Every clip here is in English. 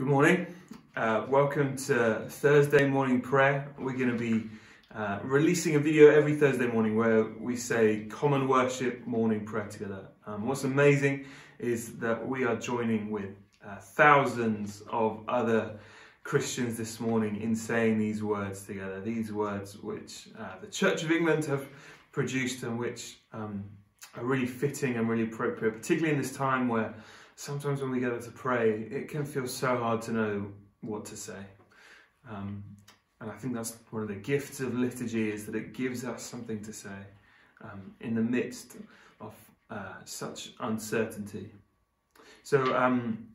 Good morning. Uh, welcome to Thursday morning prayer. We're going to be uh, releasing a video every Thursday morning where we say common worship morning prayer together. Um, what's amazing is that we are joining with uh, thousands of other Christians this morning in saying these words together. These words which uh, the Church of England have produced and which um, are really fitting and really appropriate, particularly in this time where sometimes when we gather to pray, it can feel so hard to know what to say. Um, and I think that's one of the gifts of liturgy is that it gives us something to say um, in the midst of uh, such uncertainty. So um,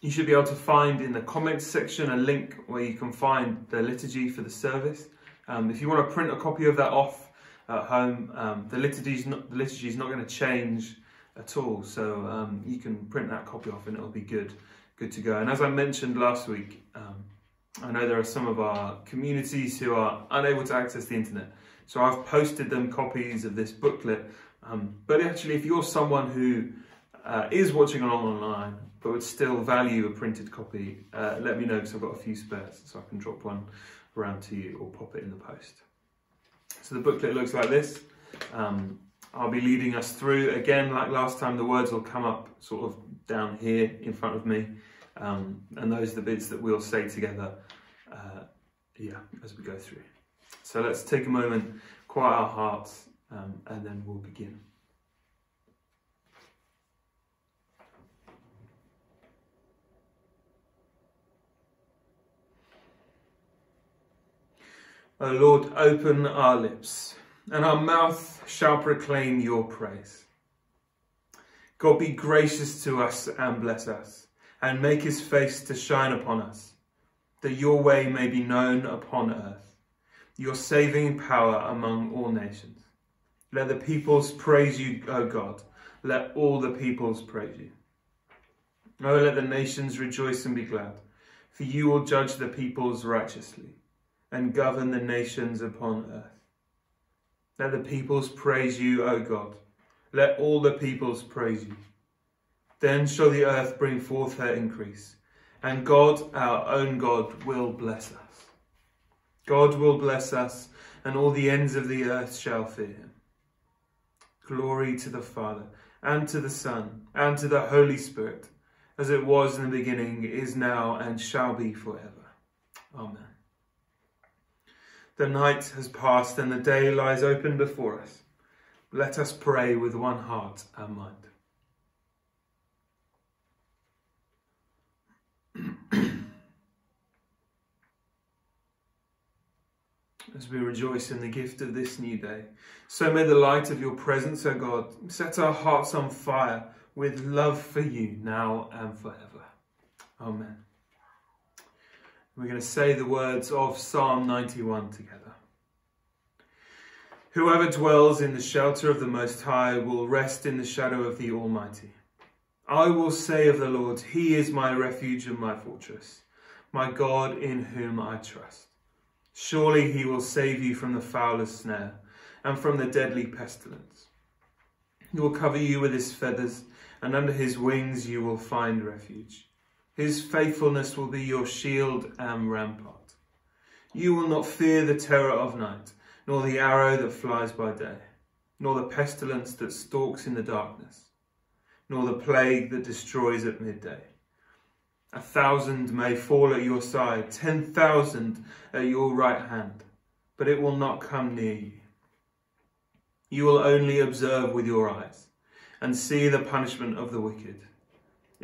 you should be able to find in the comments section a link where you can find the liturgy for the service. Um, if you want to print a copy of that off at home, um, the liturgy is not, the liturgy is not going to change at all. So um, you can print that copy off and it'll be good, good to go. And as I mentioned last week, um, I know there are some of our communities who are unable to access the internet. So I've posted them copies of this booklet. Um, but actually, if you're someone who uh, is watching along online but would still value a printed copy, uh, let me know because I've got a few spares so I can drop one around to you or pop it in the post. So the booklet looks like this. Um, I'll be leading us through. Again, like last time, the words will come up sort of down here in front of me. Um, and those are the bits that we'll say together, uh, yeah, as we go through. So let's take a moment, quiet our hearts, um, and then we'll begin. O Lord, open our lips and our mouth shall proclaim your praise. God be gracious to us and bless us, and make his face to shine upon us, that your way may be known upon earth, your saving power among all nations. Let the peoples praise you, O God. Let all the peoples praise you. O let the nations rejoice and be glad, for you will judge the peoples righteously and govern the nations upon earth. Let the peoples praise you, O God. Let all the peoples praise you. Then shall the earth bring forth her increase, and God, our own God, will bless us. God will bless us, and all the ends of the earth shall fear him. Glory to the Father, and to the Son, and to the Holy Spirit, as it was in the beginning, is now, and shall be forever. Amen. The night has passed and the day lies open before us. Let us pray with one heart and mind. As we rejoice in the gift of this new day, so may the light of your presence, O God, set our hearts on fire with love for you now and forever. Amen. We're going to say the words of Psalm 91 together. Whoever dwells in the shelter of the Most High will rest in the shadow of the Almighty. I will say of the Lord, He is my refuge and my fortress, my God in whom I trust. Surely He will save you from the fowler's snare and from the deadly pestilence. He will cover you with His feathers, and under His wings you will find refuge. His faithfulness will be your shield and rampart. You will not fear the terror of night, nor the arrow that flies by day, nor the pestilence that stalks in the darkness, nor the plague that destroys at midday. A thousand may fall at your side, ten thousand at your right hand, but it will not come near you. You will only observe with your eyes and see the punishment of the wicked.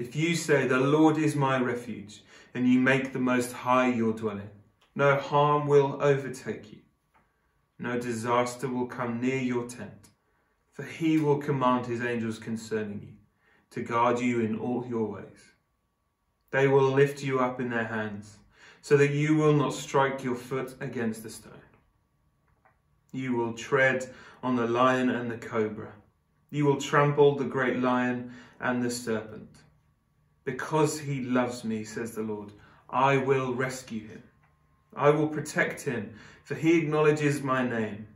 If you say, The Lord is my refuge, and you make the Most High your dwelling, no harm will overtake you, no disaster will come near your tent, for he will command his angels concerning you, to guard you in all your ways. They will lift you up in their hands, so that you will not strike your foot against a stone. You will tread on the lion and the cobra. You will trample the great lion and the serpent. Because he loves me, says the Lord, I will rescue him. I will protect him, for he acknowledges my name.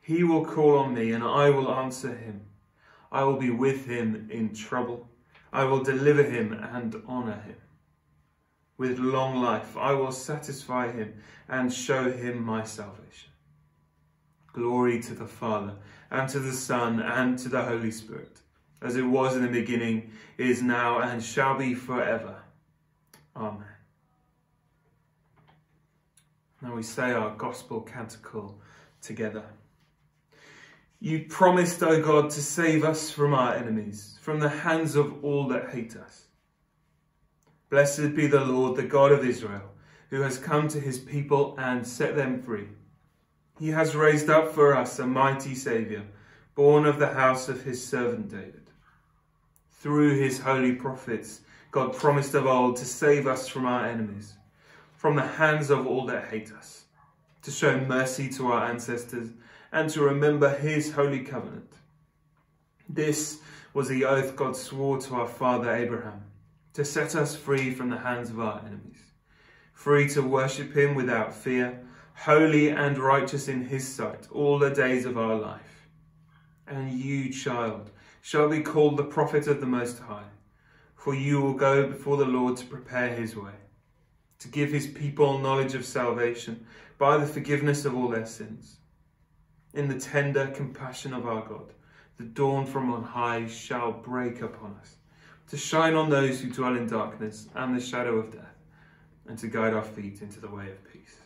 He will call on me, and I will answer him. I will be with him in trouble. I will deliver him and honor him. with long life. I will satisfy him and show him my salvation. Glory to the Father, and to the Son, and to the Holy Spirit, as it was in the beginning, is now, and shall be forever. Amen. Now we say our gospel canticle together. You promised, O God, to save us from our enemies, from the hands of all that hate us. Blessed be the Lord, the God of Israel, who has come to his people and set them free. He has raised up for us a mighty Saviour, born of the house of his servant David. Through his holy prophets, God promised of old to save us from our enemies, from the hands of all that hate us, to show mercy to our ancestors and to remember his holy covenant. This was the oath God swore to our father Abraham, to set us free from the hands of our enemies, free to worship him without fear, holy and righteous in his sight all the days of our life. And you, child, shall be called the prophet of the Most High, for you will go before the Lord to prepare his way, to give his people knowledge of salvation by the forgiveness of all their sins in the tender compassion of our God, the dawn from on high shall break upon us, to shine on those who dwell in darkness and the shadow of death, and to guide our feet into the way of peace.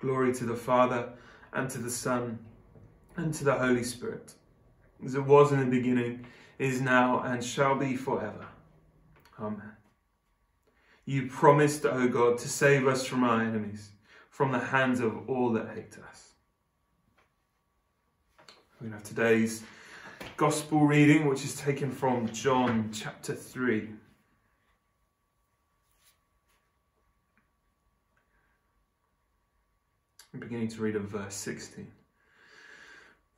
Glory to the Father, and to the Son, and to the Holy Spirit, as it was in the beginning, is now, and shall be forever. Amen. You promised, O God, to save us from our enemies, from the hands of all that hate us. We have today's gospel reading, which is taken from John chapter 3. I'm beginning to read at verse 16.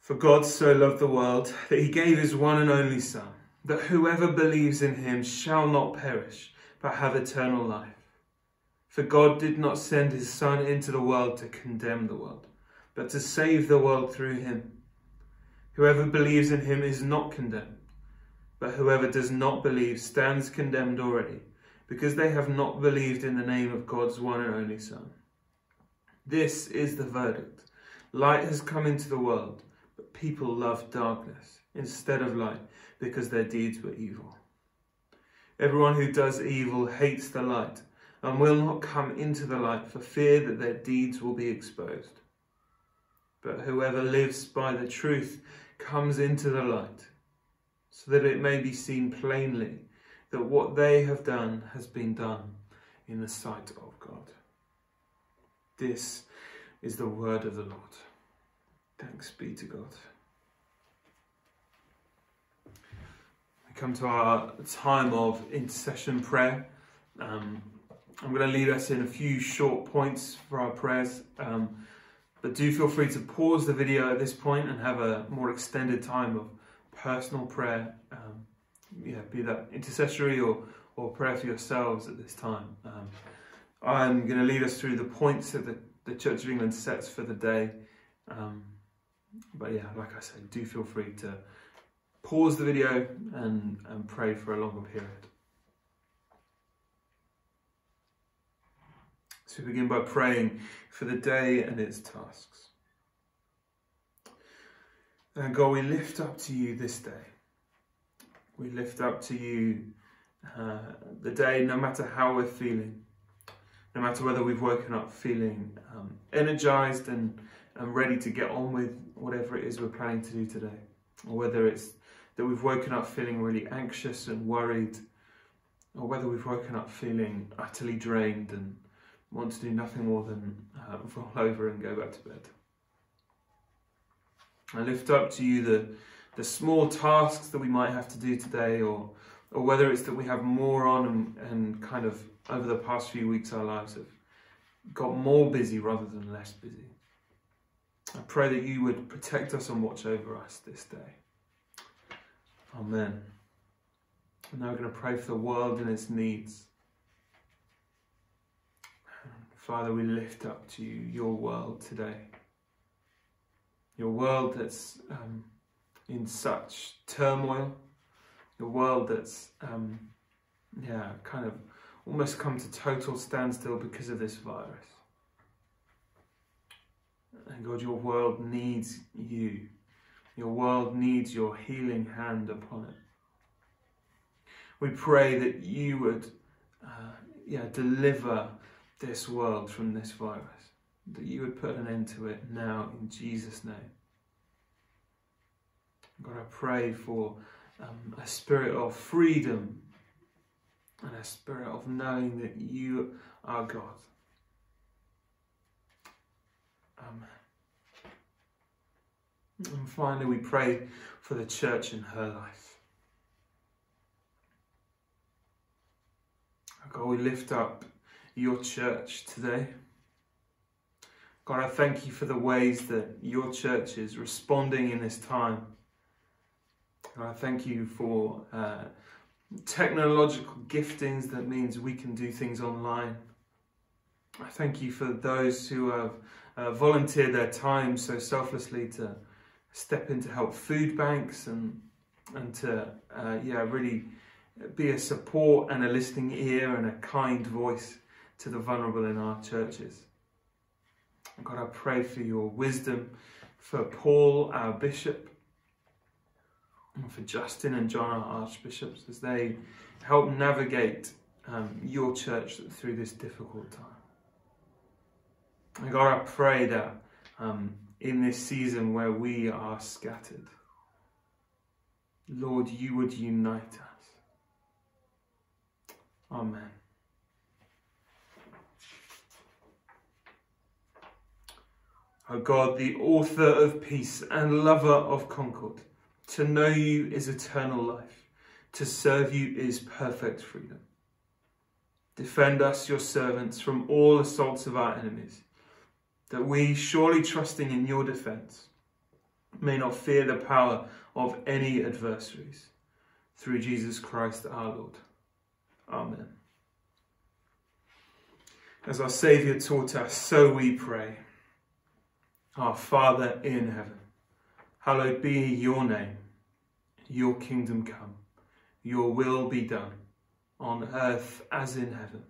For God so loved the world that he gave his one and only Son, that whoever believes in him shall not perish, but have eternal life. For God did not send his Son into the world to condemn the world, but to save the world through him. Whoever believes in him is not condemned, but whoever does not believe stands condemned already, because they have not believed in the name of God's one and only Son. This is the verdict. Light has come into the world, people loved darkness instead of light because their deeds were evil. Everyone who does evil hates the light and will not come into the light for fear that their deeds will be exposed. But whoever lives by the truth comes into the light, so that it may be seen plainly that what they have done has been done in the sight of God. This is the word of the Lord. Thanks be to God. We come to our time of intercession prayer. Um, I'm going to lead us in a few short points for our prayers. Um, but do feel free to pause the video at this point and have a more extended time of personal prayer. Um, yeah, be that intercessory or, or prayer for yourselves at this time. Um, I'm going to lead us through the points that the, the Church of England sets for the day. Um, but yeah, like I said, do feel free to pause the video and, and pray for a longer period. So we begin by praying for the day and its tasks. And God, we lift up to you this day. We lift up to you uh, the day, no matter how we're feeling, no matter whether we've woken up feeling um, energized and, and ready to get on with whatever it is we're planning to do today, or whether it's that we've woken up feeling really anxious and worried, or whether we've woken up feeling utterly drained and want to do nothing more than uh, roll over and go back to bed. I lift up to you the, the small tasks that we might have to do today, or, or whether it's that we have more on and, and kind of over the past few weeks our lives have got more busy rather than less busy. I pray that you would protect us and watch over us this day. Amen. And now we're going to pray for the world and its needs. Father, we lift up to you your world today. Your world that's um, in such turmoil, your world that's, um, yeah, kind of almost come to total standstill because of this virus. And God, your world needs you. Your world needs your healing hand upon it. We pray that you would uh, yeah, deliver this world from this virus, that you would put an end to it now in Jesus' name. God, I pray for um, a spirit of freedom and a spirit of knowing that you are God. Amen. And finally, we pray for the church in her life. God, we lift up your church today. God, I thank you for the ways that your church is responding in this time. God, I thank you for uh, technological giftings that means we can do things online. I thank you for those who have uh, volunteered their time so selflessly to step in to help food banks and and to uh, yeah really be a support and a listening ear and a kind voice to the vulnerable in our churches. God, I pray for your wisdom for Paul, our bishop, and for Justin and John, our archbishops, as they help navigate um, your church through this difficult time. And God, I pray that um, in this season where we are scattered, Lord, you would unite us. Amen. O God, the author of peace and lover of concord, to know you is eternal life, to serve you is perfect freedom. Defend us, your servants, from all assaults of our enemies that we, surely trusting in your defence, may not fear the power of any adversaries. Through Jesus Christ our Lord. Amen. As our Saviour taught us, so we pray. Our Father in heaven, hallowed be your name. Your kingdom come, your will be done, on earth as in heaven.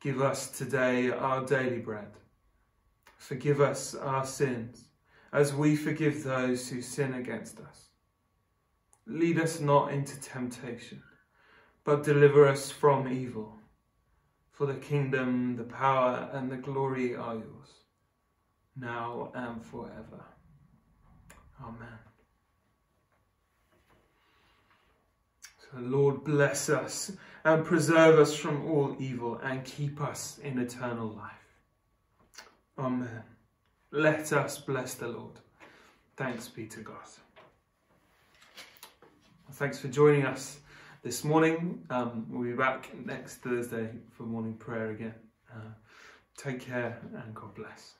Give us today our daily bread Forgive us our sins, as we forgive those who sin against us. Lead us not into temptation, but deliver us from evil. For the kingdom, the power, and the glory are yours, now and forever. Amen. So, Lord, bless us and preserve us from all evil and keep us in eternal life. Amen. Let us bless the Lord. Thanks be to God. Thanks for joining us this morning. Um, we'll be back next Thursday for morning prayer again. Uh, take care and God bless.